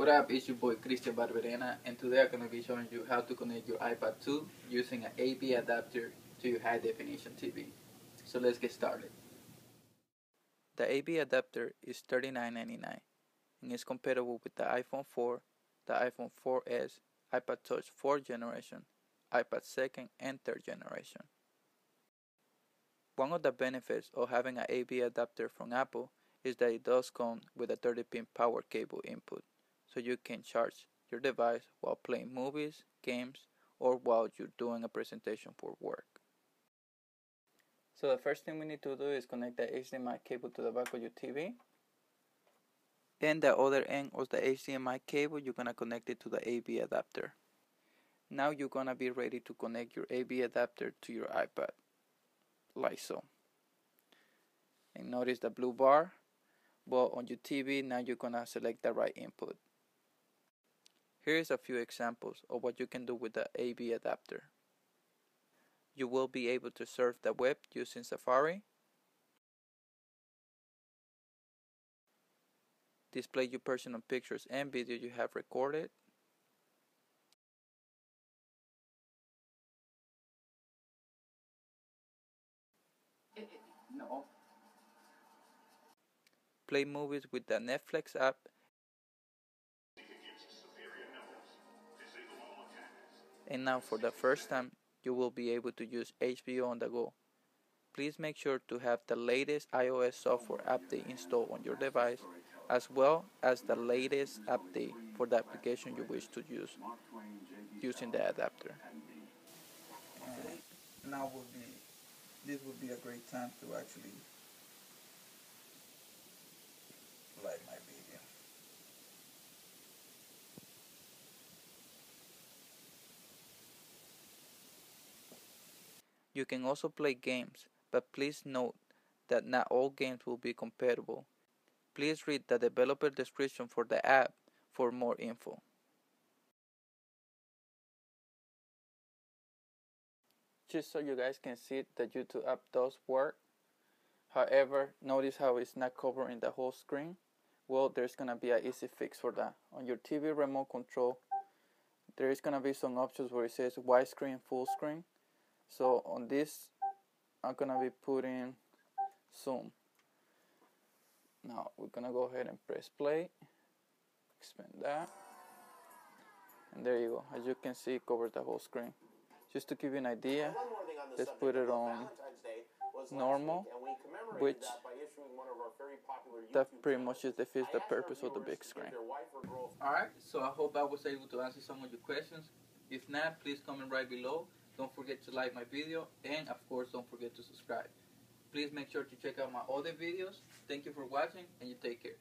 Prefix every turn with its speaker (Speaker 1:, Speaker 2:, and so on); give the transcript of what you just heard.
Speaker 1: What up, it's your boy Cristian Barberena, and today I'm going to be showing you how to connect your iPad 2 using an AV adapter to your high definition TV. So let's get started. The AV adapter is $39.99 and is compatible with the iPhone 4, the iPhone 4S, iPod Touch 4th generation, iPad 2nd and 3rd generation. One of the benefits of having an AV adapter from Apple is that it does come with a 30 pin power cable input so you can charge your device while playing movies, games, or while you're doing a presentation for work. So the first thing we need to do is connect the HDMI cable to the back of your TV. And the other end of the HDMI cable, you're gonna connect it to the AV adapter. Now you're gonna be ready to connect your AV adapter to your iPad, like so. And notice the blue bar, Well, on your TV, now you're gonna select the right input. Here is a few examples of what you can do with the AV adapter. You will be able to surf the web using Safari, display your personal pictures and video you have recorded,
Speaker 2: No.
Speaker 1: play movies with the Netflix app and now for the first time you will be able to use HBO on the go. Please make sure to have the latest iOS software update installed on your device as well as the latest update for the application you wish to use using the adapter. And now would be this would be a great time to actually like my video. You can also play games, but please note that not all games will be compatible. Please read the developer description for the app for more info. Just so you guys can see the YouTube app does work. However, notice how it's not covering the whole screen. Well, there's gonna be an easy fix for that. On your TV remote control, there is gonna be some options where it says widescreen, full screen. So on this, I'm gonna be putting zoom. Now we're gonna go ahead and press play, expand that, and there you go. As you can see, it covers the whole screen. Just to give you an idea, let's put it on normal, which that pretty much just defeats the purpose of the big screen. Alright, so I hope I was able to answer some of your questions. If not, please comment right below. Don't forget to like my video and of course don't forget to subscribe. Please make sure to check out my other videos. Thank you for watching and you take care.